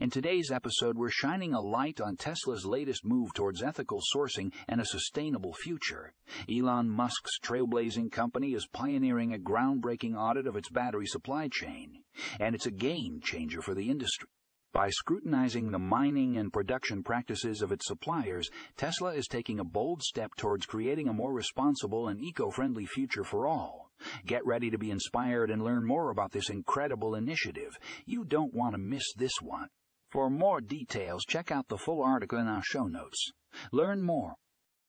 In today's episode, we're shining a light on Tesla's latest move towards ethical sourcing and a sustainable future. Elon Musk's trailblazing company is pioneering a groundbreaking audit of its battery supply chain, and it's a game changer for the industry. By scrutinizing the mining and production practices of its suppliers, Tesla is taking a bold step towards creating a more responsible and eco friendly future for all. Get ready to be inspired and learn more about this incredible initiative. You don't want to miss this one. For more details, check out the full article in our show notes. Learn more